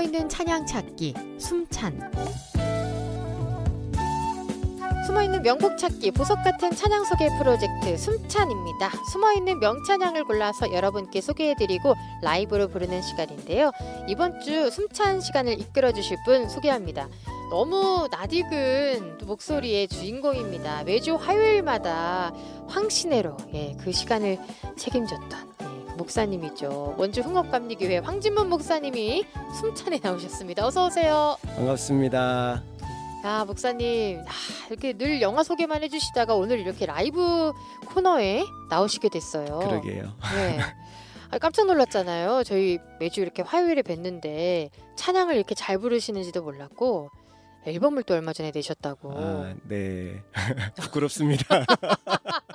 숨어있는 찬양 찾기 숨찬 숨어있는 명곡 찾기 보석 같은 찬양 소개 프로젝트 숨찬입니다. 숨어있는 명찬양을 골라서 여러분께 소개해드리고 라이브로 부르는 시간인데요. 이번 주 숨찬 시간을 이끌어주실 분 소개합니다. 너무 낯익은 목소리의 주인공입니다. 매주 화요일마다 황신혜로 예, 그 시간을 책임졌던 예, 목사님이죠. 원주 흥업감리교회 황진문 목사님이 숨찬에 나오셨습니다. 어서 오세요. 반갑습니다. 야 목사님 아, 이렇게 늘 영화 소개만 해주시다가 오늘 이렇게 라이브 코너에 나오시게 됐어요. 그러게요. 네. 아, 깜짝 놀랐잖아요. 저희 매주 이렇게 화요일에 뵀는데 찬양을 이렇게 잘 부르시는지도 몰랐고 앨범을 또 얼마 전에 내셨다고. 아, 네. 부끄럽습니다.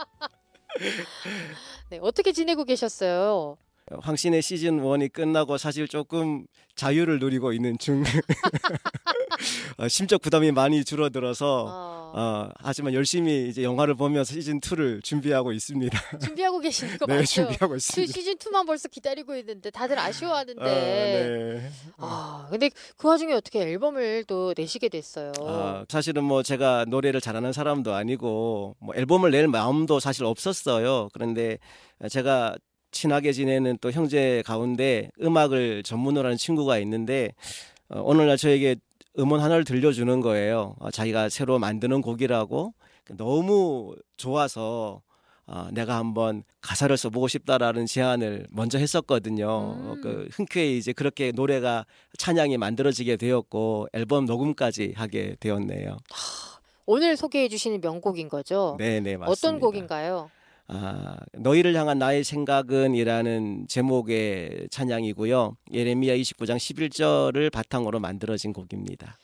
네, 어떻게 지내고 계셨어요? 황신의 시즌 1이 끝나고 사실 조금 자유를 누리고 있는 중. 어, 심적 부담이 많이 줄어들어서 어, 어, 하지만 열심히 이제 영화를 보면서 시즌 2를 준비하고 있습니다. 준비하고 계시는 거 네, 맞죠? 준비하고 그 있습니다. 시즌 2만 벌써 기다리고 있는데 다들 아쉬워하는데. 아, 네. 아, 근데 그 와중에 어떻게 앨범을 또 내시게 됐어요? 아, 사실은 뭐 제가 노래를 잘하는 사람도 아니고 뭐 앨범을 낼 마음도 사실 없었어요. 그런데 제가 친하게 지내는 또 형제 가운데 음악을 전문으로 하는 친구가 있는데 어, 오늘날 저에게 음원 하나를 들려주는 거예요. 어, 자기가 새로 만드는 곡이라고 너무 좋아서 어, 내가 한번 가사를 써보고 싶다라는 제안을 먼저 했었거든요. 어, 음. 그 흔쾌히 이제 그렇게 노래가 찬양이 만들어지게 되었고 앨범 녹음까지 하게 되었네요. 오늘 소개해 주시는 명곡인 거죠? 네, 네, 맞습니다. 어떤 곡인가요? 아, 너희를 향한 나의 생각은이라는 제목의 찬양이고요. 예레미야 29장 11절을 바탕으로 만들어진 곡입니다.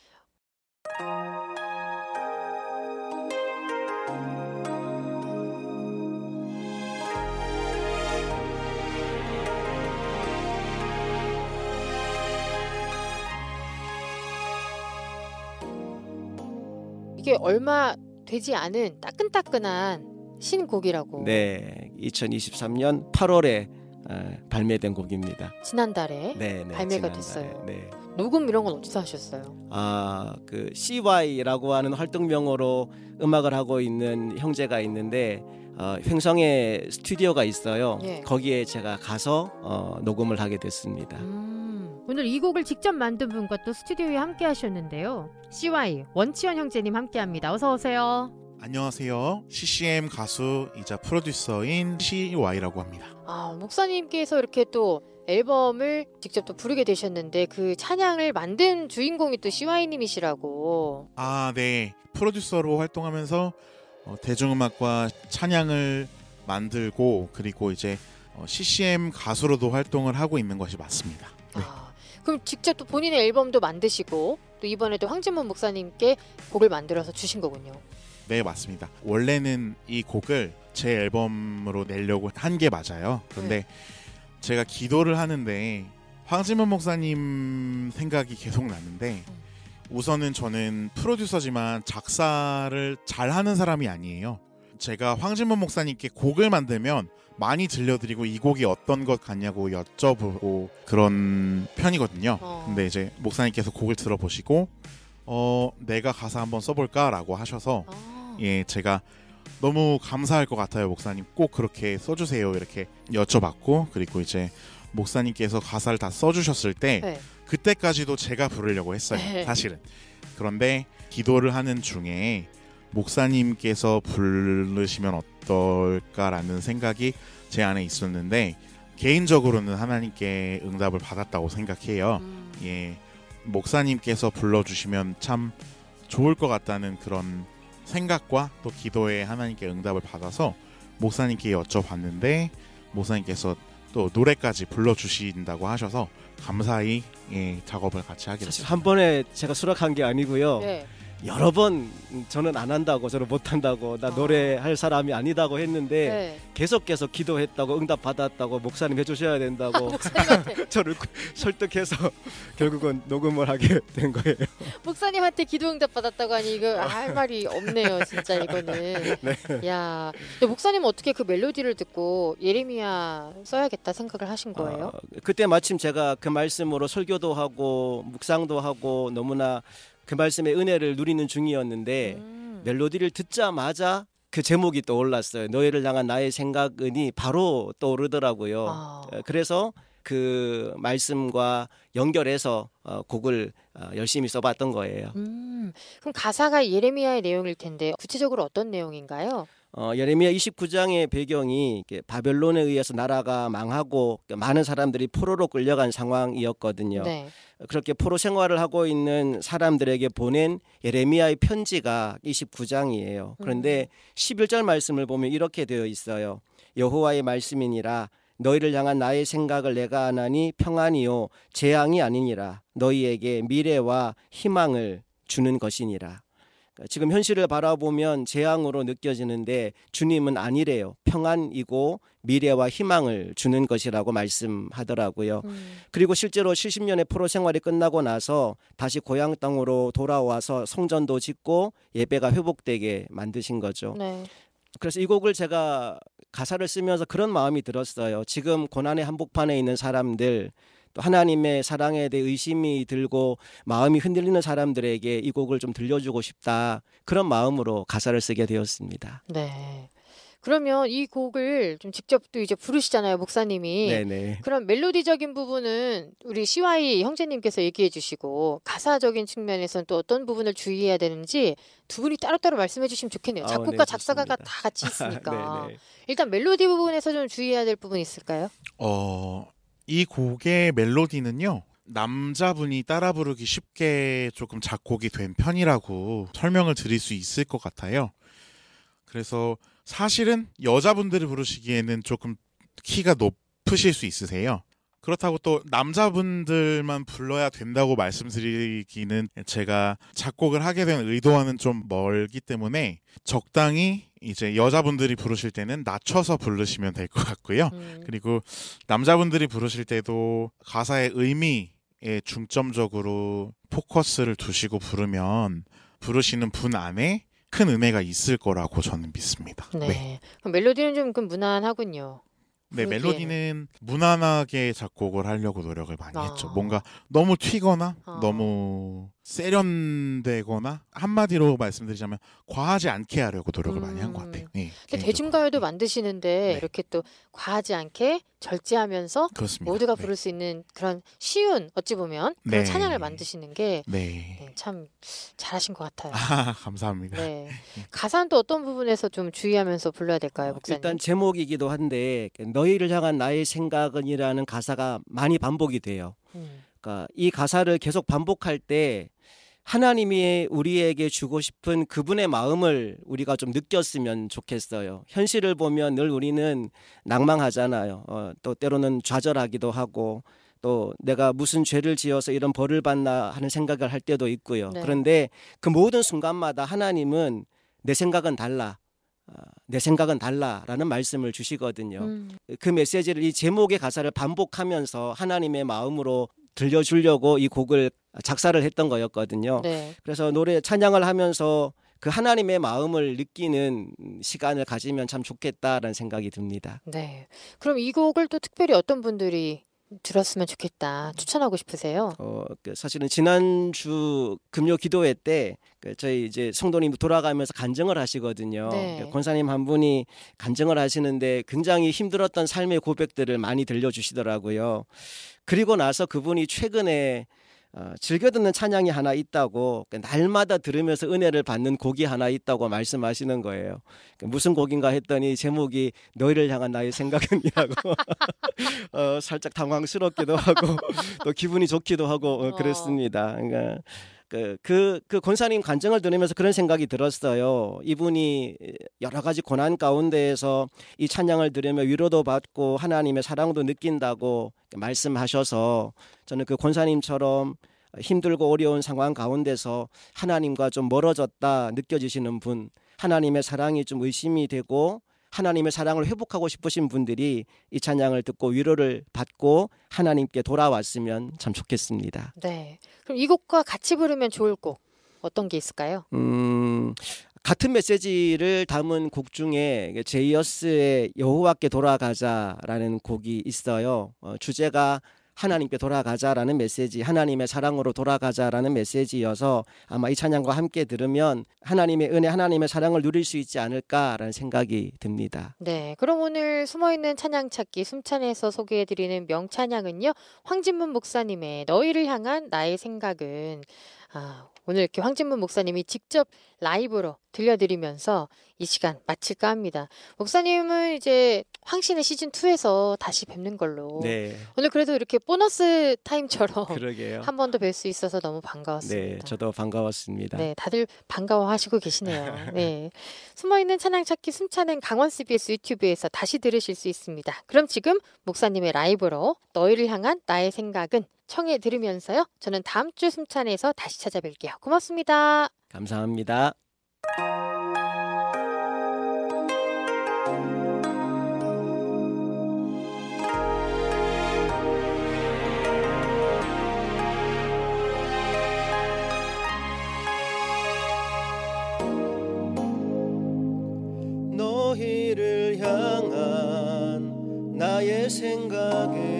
이게 얼마 되지 않은 따끈따끈한 신곡이라고 네, 2023년 8월에 어, 발매된 곡입니다. 지난달에 네, 네. 발매가 지난달에. 됐어요. 네. 녹음 이런 건 어디서 하셨어요? 아, 그 CY라고 하는 활동명으로 음악을 하고 있는 형제가 있는데 어, 횡성에 스튜디오가 있어요. 예. 거기에 제가 가서 어, 녹음을 하게 됐습니다. 음, 오늘 이 곡을 직접 만든 분과 또 스튜디오에 함께 하셨는데요. CY 원치현 형제님 함께합니다. 어서 오세요. 안녕하세요. CCM 가수이자 프로듀서인 CY라고 합니다. 아, 목사님께서 이렇게 또 앨범을 직접 또 부르게 되셨는데 그 찬양을 만든 주인공이 또 CY님이시라고. 아, 네. 프로듀서로 활동하면서 어, 대중음악과 찬양을 만들고 그리고 이제 어, CCM 가수로도 활동을 하고 있는 것이 맞습니다. 네. 아, 그럼 직접 또 본인의 앨범도 만드시고 또 이번에도 황진문 목사님께 곡을 만들어서 주신 거군요. 네, 맞습니다. 원래는 이 곡을 제 앨범으로 내려고 한 게 맞아요. 그런데 제가 기도를 하는데 황진문 목사님 생각이 계속 나는데 우선은 저는 프로듀서지만 작사를 잘 하는 사람이 아니에요. 제가 황진문 목사님께 곡을 만들면 많이 들려드리고 이 곡이 어떤 것 같냐고 여쭤보고 그런 편이거든요. 어. 근데 이제 목사님께서 곡을 들어보시고 어 내가 가사 한번 써볼까라고 하셔서 아, 예 제가 너무 감사할 것 같아요 목사님. 꼭 그렇게 써주세요. 이렇게 여쭤봤고 그리고 이제 목사님께서 가사를 다 써주셨을 때 네. 그때까지도 제가 부르려고 했어요 네. 사실은. 그런데 기도를 하는 중에 목사님께서 부르시면 어떨까라는 생각이 제 안에 있었는데 개인적으로는 하나님께 응답을 받았다고 생각해요. 음, 예, 목사님께서 불러주시면 참 좋을 것 같다는 그런 생각과 또 기도에 하나님께 응답을 받아서 목사님께 여쭤봤는데 목사님께서 또 노래까지 불러주신다고 하셔서 감사히 예, 작업을 같이 하게 사실 됐습니다. 한 번에 제가 수락한 게 아니고요. 네. 여러 번 저는 안 한다고 저는 못 한다고 나 아. 노래할 사람이 아니다고 했는데 네. 계속 계속 기도했다고 응답 받았다고 목사님 해주셔야 된다고 목사님한테 저를 그- 설득해서 결국은 녹음을 하게 된 거예요. 목사님한테 기도 응답 받았다고 하니 이거 할 말이 없네요, 진짜 이거는. 야, 근데 목사님은 어떻게 그 멜로디를 듣고 예레미야 써야겠다 생각을 하신 거예요? 어, 그때 마침 제가 그 말씀으로 설교도 하고 묵상도 하고 너무나 그 말씀의 은혜를 누리는 중이었는데 음. 멜로디를 듣자마자 그 제목이 떠올랐어요. 너희를 향한 나의 생각은이 바로 떠오르더라고요. 아. 어, 그래서 그 말씀과 연결해서 어, 곡을 어, 열심히 써봤던 거예요. 음, 그럼 가사가 예레미야의 내용일 텐데 구체적으로 어떤 내용인가요? 어, 예레미야 29장의 배경이 바벨론에 의해서 나라가 망하고 많은 사람들이 포로로 끌려간 상황이었거든요. 네. 그렇게 포로 생활을 하고 있는 사람들에게 보낸 예레미야의 편지가 29장이에요. 그런데 11절 말씀을 보면 이렇게 되어 있어요. 여호와의 말씀이니라 너희를 향한 나의 생각을 내가 아나니 평안이요 재앙이 아니니라 너희에게 미래와 희망을 주는 것이니라. 지금 현실을 바라보면 재앙으로 느껴지는데 주님은 아니래요. 평안이고 미래와 희망을 주는 것이라고 말씀하더라고요. 음. 그리고 실제로 70년의 포로 생활이 끝나고 나서 다시 고향 땅으로 돌아와서 성전도 짓고 예배가 회복되게 만드신 거죠. 네. 그래서 이 곡을 제가 가사를 쓰면서 그런 마음이 들었어요. 지금 고난의 한복판에 있는 사람들 또 하나님의 사랑에 대해 의심이 들고 마음이 흔들리는 사람들에게 이 곡을 좀 들려주고 싶다. 그런 마음으로 가사를 쓰게 되었습니다. 네. 그러면 이 곡을 좀 직접 또 이제 부르시잖아요, 목사님이. 네네. 그럼 멜로디적인 부분은 우리 CY 형제님께서 얘기해 주시고 가사적인 측면에서는 또 어떤 부분을 주의해야 되는지 두 분이 따로따로 말씀해 주시면 좋겠네요. 아, 작곡가 네, 작사가가. 다 같이 있으니까. 네네. 일단 멜로디 부분에서 좀 주의해야 될 부분 있을까요? 어, 이 곡의 멜로디는요. 남자분이 따라 부르기 쉽게 조금 작곡이 된 편이라고 설명을 드릴 수 있을 것 같아요. 그래서 사실은 여자분들이 부르시기에는 조금 키가 높으실 수 있으세요. 그렇다고 또 남자분들만 불러야 된다고 말씀드리기는 제가 작곡을 하게 된 의도와는 좀 멀기 때문에 적당히 이제 여자분들이 부르실 때는 낮춰서 부르시면 될 것 같고요. 음, 그리고 남자분들이 부르실 때도 가사의 의미에 중점적으로 포커스를 두시고 부르면 부르시는 분 안에 큰 은혜가 있을 거라고 저는 믿습니다. 네. 네. 멜로디는 좀그 무난하군요. 네, 부르기에는. 멜로디는 무난하게 작곡을 하려고 노력을 많이 아. 했죠. 뭔가 너무 튀거나 아. 너무 세련되거나 한마디로 말씀드리자면 과하지 않게 하려고 노력을 많이 한것 음. 같아요. 네, 근데 개인적으로. 대중가요도 만드시는데 네. 이렇게 또 과하지 않게 절제하면서 그렇습니다. 모두가 네. 부를 수 있는 그런 쉬운 어찌 보면 그런 네. 찬양을 만드시는 게 네. 참 잘하신 것 같아요. 아, 감사합니다. 네. 가사는 또 어떤 부분에서 좀 주의하면서 불러야 될까요, 목사님? 일단 제목이기도 한데 너희를 향한 나의 생각은이라는 가사가 많이 반복이 돼요. 음, 그러니까 이 가사를 계속 반복할 때 하나님이 우리에게 주고 싶은 그분의 마음을 우리가 좀 느꼈으면 좋겠어요. 현실을 보면 늘 우리는 낭망하잖아요. 어, 또 때로는 좌절하기도 하고 또 내가 무슨 죄를 지어서 이런 벌을 받나 하는 생각을 할 때도 있고요. 네. 그런데 그 모든 순간마다 하나님은 내 생각은 달라. 아, 내 생각은 달라라는 말씀을 주시거든요. 음, 그 메시지를 이 제목의 가사를 반복하면서 하나님의 마음으로 들려주려고 이 곡을 작사를 했던 거였거든요. 네. 그래서 노래 찬양을 하면서 그 하나님의 마음을 느끼는 시간을 가지면 참 좋겠다라는 생각이 듭니다. 네. 그럼 이 곡을 또 특별히 어떤 분들이 들었으면 좋겠다 추천하고 싶으세요? 어, 그 사실은 지난주 금요 기도회 때 그 저희 이제 성도님 돌아가면서 간증을 하시거든요. 네. 그 권사님 한 분이 간증을 하시는데 굉장히 힘들었던 삶의 고백들을 많이 들려주시더라고요. 그리고 나서 그분이 최근에 어, 즐겨 듣는 찬양이 하나 있다고 그 날마다 들으면서 은혜를 받는 곡이 하나 있다고 말씀하시는 거예요. 그 무슨 곡인가 했더니 제목이 너희를 향한 나의 생각은이라고 어, 살짝 당황스럽기도 하고 또 기분이 좋기도 하고 어, 어. 그랬습니다. 그러니까 그, 그, 그 권사님 간증을 들으면서 그런 생각이 들었어요. 이분이 여러 가지 고난 가운데에서 이 찬양을 들으며 위로도 받고 하나님의 사랑도 느낀다고 말씀하셔서 저는 그 권사님처럼 힘들고 어려운 상황 가운데서 하나님과 좀 멀어졌다 느껴지시는 분, 하나님의 사랑이 좀 의심이 되고 하나님의 사랑을 회복하고 싶으신 분들이 이 찬양을 듣고 위로를 받고 하나님께 돌아왔으면 참 좋겠습니다. 네. 그럼 이 곡과 같이 부르면 좋을 곡 어떤 게 있을까요? 음, 같은 메시지를 담은 곡 중에 제이어스의 여호와께 돌아가자라는 곡이 있어요. 어, 주제가 하나님께 돌아가자라는 메시지, 하나님의 사랑으로 돌아가자라는 메시지여서 아마 이 찬양과 함께 들으면 하나님의 은혜, 하나님의 사랑을 누릴 수 있지 않을까라는 생각이 듭니다. 네. 그럼 오늘 숨어있는 찬양 찾기 숨찬에서 소개해드리는 명찬양은요. 황진문 목사님의 너희를 향한 나의 생각은 아, 오늘 이렇게 황진문 목사님이 직접 라이브로 들려드리면서 이 시간 마칠까 합니다. 목사님은 이제 황신의 시즌 2에서 다시 뵙는 걸로. 네, 오늘 그래도 이렇게 보너스 타임처럼 그러게요. 한번 더 뵐 수 있어서 너무 반가웠습니다. 네, 저도 반가웠습니다. 네, 다들 반가워하시고 계시네요. 네. 숨어있는 찬양 찾기 숨차는 강원 CBS 유튜브에서 다시 들으실 수 있습니다. 그럼 지금 목사님의 라이브로 너희를 향한 나의 생각은 청해 들으면서요. 저는 다음 주 숨찬에서 다시 찾아뵐게요. 고맙습니다. 감사합니다. 너희를 향한 나의 생각은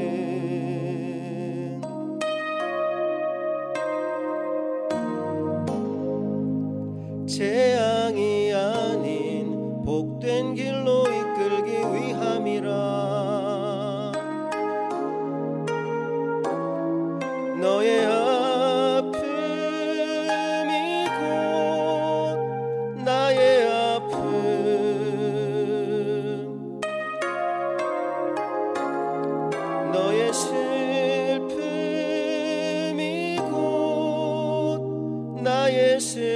나의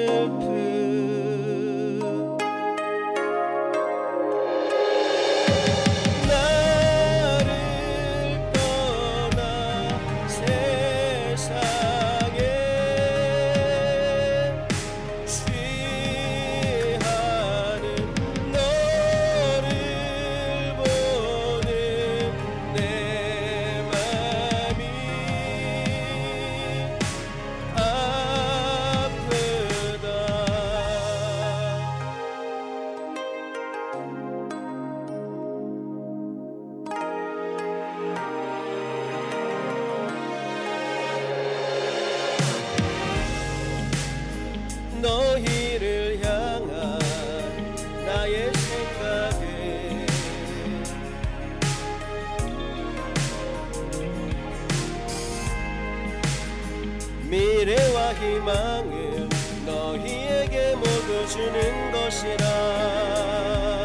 희망을 너희에게 모두 주는 것이라